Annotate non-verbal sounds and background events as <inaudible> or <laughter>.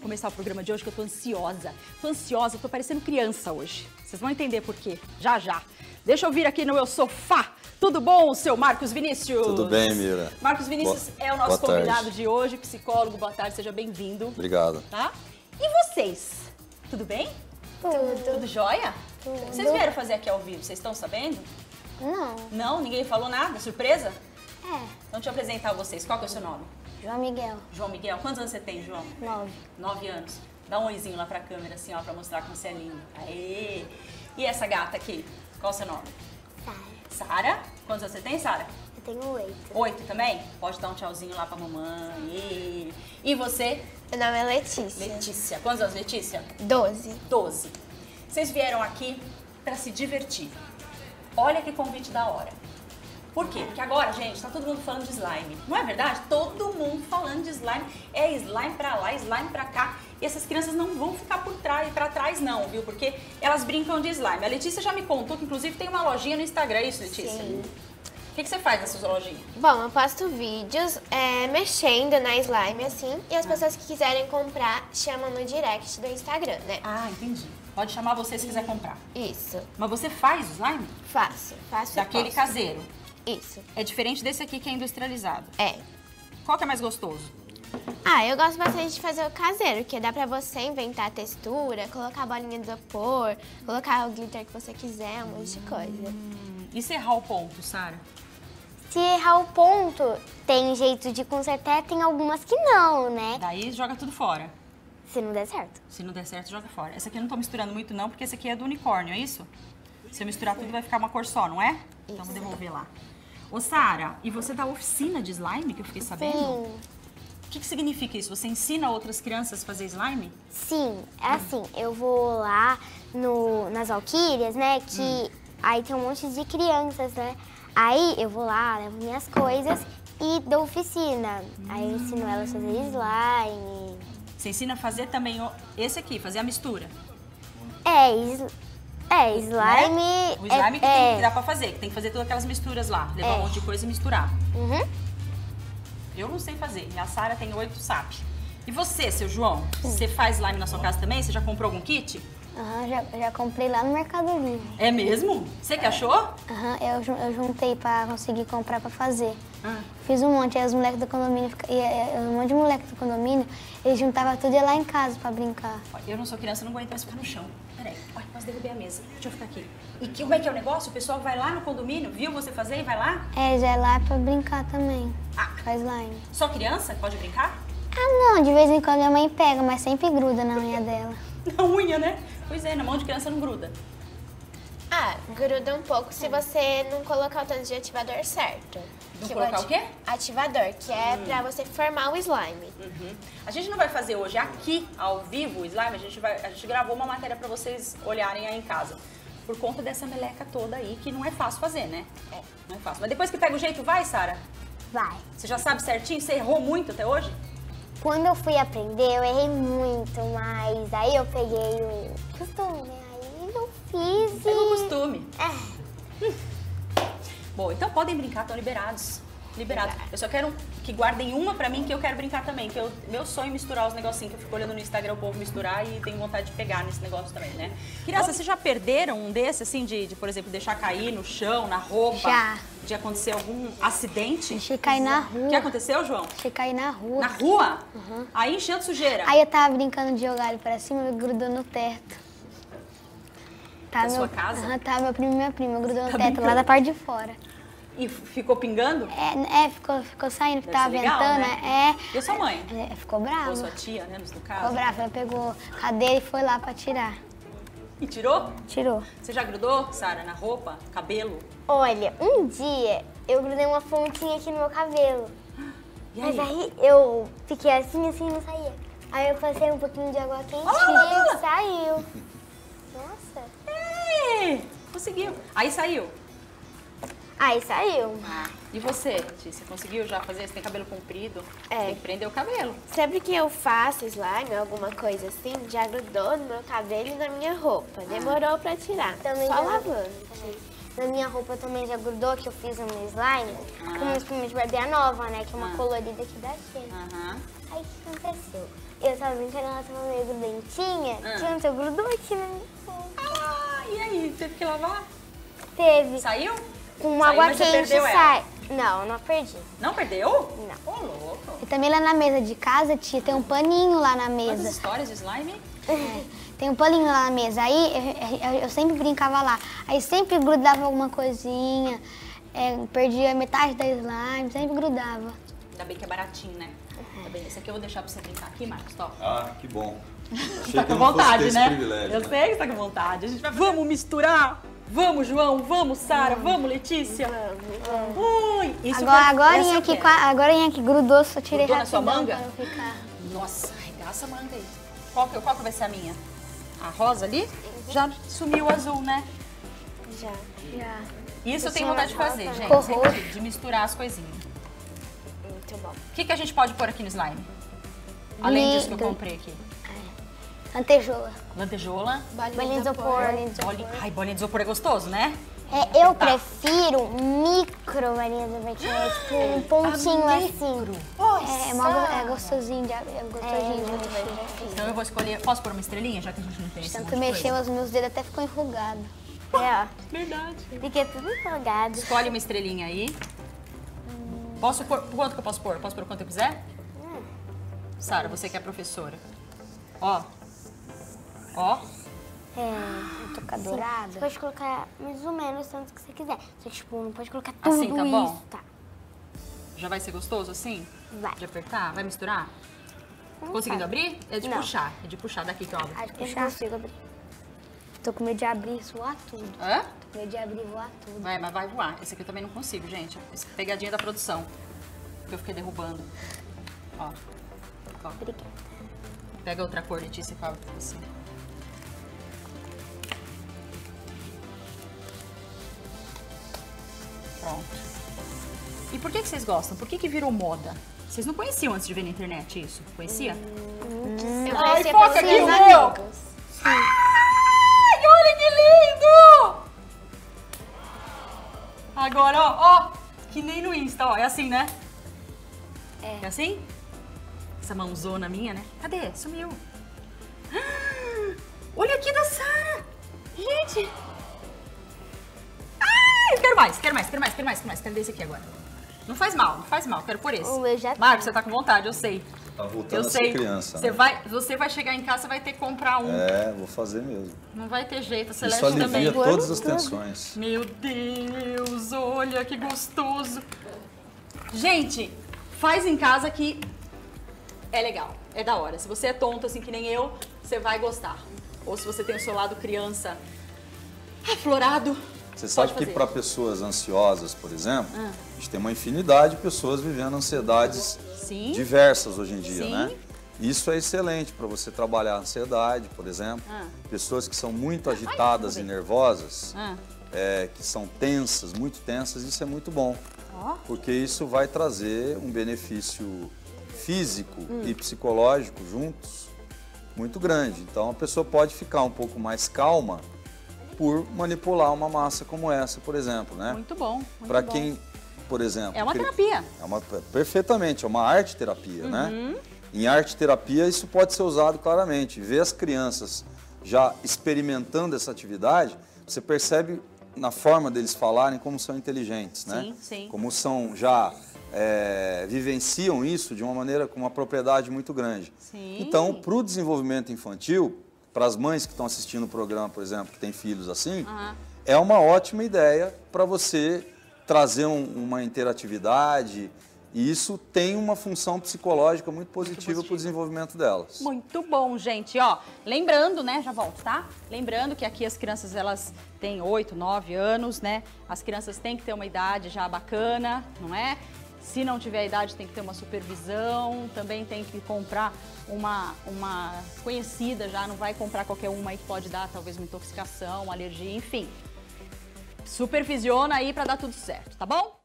Vamos começar o programa de hoje que eu tô ansiosa. Tô ansiosa, tô parecendo criança hoje. Vocês vão entender por quê. Já, já. Deixa eu vir aqui no meu sofá. Tudo bom, seu Marcos Vinícius? Tudo bem, Mira. Marcos Vinícius Boa- é o nosso tarde. convidado de hoje, psicólogo. Boa tarde, seja bem-vindo. Obrigado. Tá? E vocês? Tudo bem? Tudo. Tudo jóia? Tudo. Vocês vieram fazer aqui ao vivo, vocês estão sabendo? Não. Não? Ninguém falou nada? Surpresa? É. Então deixa eu apresentar vocês. Qual que é o seu nome? João Miguel, João Miguel. Quantos anos você tem, João? nove. Nove anos. Dá um oizinho lá pra câmera, assim, ó, pra mostrar como você é lindo. Aê! E essa gata aqui? Qual o seu nome? Sara. Sara? Quantos anos você tem, Sara? Eu tenho oito. Oito também? Pode dar um tchauzinho lá pra mamãe. E você? Meu nome é Letícia. Letícia. Quantos anos, Letícia? Doze. 12. Vocês vieram aqui para se divertir. Olha que convite da hora. Por quê? Porque agora, gente, tá todo mundo falando de slime. Não é verdade? Todo mundo falando de slime. É slime pra lá, slime pra cá. E essas crianças não vão ficar por trás, para trás não, viu? Porque elas brincam de slime. A Letícia já me contou que inclusive tem uma lojinha no Instagram, é isso, Letícia? Sim. O que, que você faz nessas lojinhas? Bom, eu posto vídeos é, mexendo na slime, assim, e as pessoas que quiserem comprar chamam no direct do Instagram, né? Ah, entendi. Pode chamar você se quiser comprar. Isso. Mas você faz slime? Faço. Faço Daquele caseiro. Isso. É diferente desse aqui que é industrializado. É. Qual que é mais gostoso? Ah, eu gosto bastante de fazer o caseiro, que dá pra você inventar a textura, colocar a bolinha de isopor, colocar o glitter que você quiser, um monte de coisa. E serrar o ponto, Sara? Se errar o ponto, tem jeito de consertar, tem algumas que não, né? Daí joga tudo fora. Se não der certo. Se não der certo, joga fora. Essa aqui eu não tô misturando muito não, porque esse aqui é do unicórnio, é isso? Se eu misturar tudo vai ficar uma cor só, não é? Então vou devolver lá. Ô, Sara, e você dá oficina de slime, que eu fiquei sabendo? Sim. O que, que significa isso? Você ensina outras crianças a fazer slime? Sim, é assim, eu vou lá no, nas Valquírias, né? Que aí tem um monte de crianças, né? Aí eu vou lá, levo minhas coisas e dou oficina. Aí eu ensino elas a fazer slime. Você ensina a fazer também esse aqui, fazer a mistura. É, is, é slime. né? O slime é, que, tem, é. que dá pra fazer, que tem que fazer todas aquelas misturas lá. Levar É. um monte de coisa e misturar. Uhum. Eu não sei fazer. E a Sara tem oito SAP. E você, seu João? Você faz slime na sua casa também? Você já comprou algum kit? Aham, já, já comprei lá no Mercado Livre. É mesmo? Você que achou? Aham, eu, eu juntei pra conseguir comprar pra fazer. Ah. Fiz um monte, aí os moleques do condomínio, e, e, um monte de moleque do condomínio, eles juntavam tudo e ia lá em casa pra brincar. Olha, Eu não sou criança, eu não aguento mais ficar no chão. Peraí, olha, quase derrubei a mesa. Deixa eu ficar aqui. E que, como é que é o negócio? O pessoal vai lá no condomínio, viu você fazer e vai lá? É, já é lá pra brincar também. Ah. Faz slime. Só criança pode brincar? Ah, não, de vez em quando minha mãe pega, mas sempre gruda na unha dela. <laughs> Na unha, né? Pois é, na mão de criança não gruda. Ah, gruda um pouco se você não colocar o tanto de ativador certo. Não Que colocar o quê? Ativador, que é pra você formar o slime. Uhum. A gente não vai fazer hoje aqui, ao vivo, o slime. A gente, vai, a gente gravou uma matéria pra vocês olharem aí em casa. Por conta dessa meleca toda aí, que não é fácil fazer, né? É, não é fácil. Mas depois que pega o jeito, vai, Sara? Vai. Você já sabe certinho? Você errou muito até hoje? Quando eu fui aprender, eu errei muito, mas aí eu peguei o costume, né? Aí eu fiz Pegou o costume. É. Bom, então podem brincar, estão liberados. Liberados. Eu só quero que guardem uma pra mim que eu quero brincar também. Que eu, meu sonho é misturar os negocinhos que eu fico olhando no Instagram o povo misturar e tenho vontade de pegar nesse negócio também, né? Criança, vocês já perderam um desse, assim, de, de, por exemplo, deixar cair no chão, na roupa? Já. De acontecer algum acidente? Deixei cair na O que rua. aconteceu, João? Deixei cair na rua. Na rua? Aí enchendo sujeira. Aí eu tava brincando de jogar ele pra cima e grudou no teto. Tá Da sua casa? Aham, tá, meu primo e minha prima grudou no Tá teto, brincando? lá da parte de fora. E ficou pingando? É, é ficou, ficou saindo, porque tava legal, ventando, né? né? E a sua mãe? É, ficou Ou bravo. sua tia, né, no Ficou caso? bravo, ela pegou cadeira e foi lá pra tirar. E tirou? Tirou. Você já grudou, Sara, na roupa, cabelo? Olha, um dia eu grudei uma pontinha aqui no meu cabelo. <gasps> Aí? Mas aí eu fiquei assim, assim, e não saía. Aí eu passei um pouquinho de água Olha! e saiu. Nossa. Conseguiu. Aí saiu. Aí saiu. E você, Letícia, conseguiu já fazer? Você tem cabelo comprido? É. Tem que prender o cabelo. Sempre que eu faço slime, alguma coisa assim, já grudou no meu cabelo e na minha roupa. Demorou pra tirar. Também Só já- lavando. Na minha roupa também já grudou, que eu fiz um slime Ah. com uma espuma de barbear nova, né? Que é uma Ah. colorida que dá cheiro. Aham. Aí o que aconteceu? eu tava brincando, ela tava meio grudentinha. Ah. Gente, eu grudou aqui na minha Ah, e aí? Teve que lavar? Teve. Saiu? Com Saiu, água você quente perdeu ela? Não, não perdi. Não perdeu? Não. Ô, louco. E também lá na mesa de casa, tia, tem um paninho lá na Quantas mesa. histórias de slime? Tem um paninho lá na mesa. Aí eu, eu- eu sempre brincava lá. Aí sempre grudava alguma coisinha. é, perdia metade da slime, sempre grudava. Ainda bem que é baratinho, né? Tá bem. Esse aqui eu vou deixar pra você brincar aqui, Marcos. Top. Ah, que bom. <laughs> Achei Tá com vontade, né? Eu né? sei que você tá com vontade. A gente vai... Vamos misturar? Vamos, João? Vamos, Sara? Vamos, Letícia? Ui, isso Agora, que- agora em eu aqui, qua- agora em aqui grudou, só tirei Grudou na sua rapidão manga? pra não ficar. Nossa, arregaça a manga aí. Qual que, qual que vai ser a minha? A rosa ali? Já sumiu o azul, né? Já. Já. Isso eu tenho vontade de fazer, rosa, gente. Sempre de misturar as coisinhas. Muito bom. O que, que a gente pode pôr aqui no slime? Além disso que eu comprei aqui. Lantejola. Lantejola. Bolinha de isopor. Ai, bolinha de isopor é gostoso, né? É, eu prefiro micro bolinha de isopor, que é tipo um pontinho assim. É, mó go- é gostosinho de, é gostosinho de mexer. Então eu vou escolher. Posso pôr uma estrelinha, já que a gente não tem esse Tanto de mexer, os meus dedos até ficou enrugado. É, ó. Verdade. Fiquei tudo empolgado. Escolhe uma estrelinha aí. Posso pôr. Quanto que eu posso pôr? Posso pôr quanto eu quiser? Sara, você que é professora. Ó. Ó. É, dourado. Você pode colocar mais ou menos tanto que você quiser. Só que, tipo, não pode colocar tudo Assim tá bom? isso. Tá. Já vai ser gostoso assim? Vai. De apertar? Vai misturar? Conseguindo abrir? É de Não. puxar. É de puxar daqui que eu abro. Acho que Eu consigo abrir. Tô com medo de abrir e suar tudo. Hã? Tô com medo de abrir e voar tudo. Vai, mas vai voar. Esse aqui eu também não consigo, gente. Esse pegadinha da produção. Que eu fiquei derrubando. Ó. Ó. Obrigada. Pega outra cor, Letícia, que eu abro pra você. Pronto. E por que, que vocês gostam? Por que, que virou moda? Vocês não conheciam antes de ver na internet isso? Conhecia? Eu Ai, foca aqui meu. Ai, olha que lindo! Agora, ó, ó, que nem no Insta, ó, é assim, né? É. É assim? Essa mãozona minha, né? Cadê? Sumiu. Ah, <gasps> olha aqui da Sara! Gente! Eu mais, quero mais, quero mais, quero mais, quero mais. Quero desse aqui agora. Não faz mal, não faz mal, quero por esse. O meu já Marcos, você tá com vontade, eu sei. Tá voltando Eu a ser criança. Você, né? vai, você vai chegar em casa, você vai ter que comprar um. É, vou fazer mesmo. Não vai ter jeito, a Isso Celeste também. alivia todas as tensões. Meu Deus, olha que gostoso. Gente, faz em casa que é legal, é da hora. Se você é tonto assim que nem eu, você vai gostar. Ou se você tem o seu lado criança aflorado, Você sabe que para pessoas ansiosas, por exemplo, Ah. a gente tem uma infinidade de pessoas vivendo ansiedades Sim. diversas hoje em dia, Sim. né? Isso é excelente para você trabalhar a ansiedade, por exemplo. Ah. Pessoas que são muito agitadas e nervosas, Ah. é, que são tensas, muito tensas, isso é muito bom. Ó. Porque isso vai trazer um benefício físico Hum. e psicológico juntos muito grande. Então a pessoa pode ficar um pouco mais calma por manipular uma massa como essa, por exemplo, né? Muito bom. Para quem, por exemplo, É uma terapia. é uma perfeitamente, é uma arte terapia, Uhum. né? Em arte terapia isso pode ser usado claramente. Ver as crianças já experimentando essa atividade, você percebe na forma deles falarem como são inteligentes, né? Sim, sim. Como são já é, vivenciam isso de uma maneira com uma propriedade muito grande. Sim. Então, para o desenvolvimento infantil, para as mães que estão assistindo o programa, por exemplo, que têm filhos assim, Aham. é uma ótima ideia para você trazer um- uma interatividade e isso tem uma função psicológica muito positiva para o desenvolvimento delas. Muito bom, gente. Ó, lembrando, né? Já volto, tá? Lembrando que aqui as crianças elas têm 8, 9 anos, né? As crianças têm que ter uma idade já bacana, não é? Se não tiver idade, tem que ter uma supervisão. Também tem que comprar uma, uma conhecida já. Não vai comprar qualquer uma aí que pode dar talvez uma intoxicação, uma alergia, enfim. Supervisiona aí para dar tudo certo, tá bom?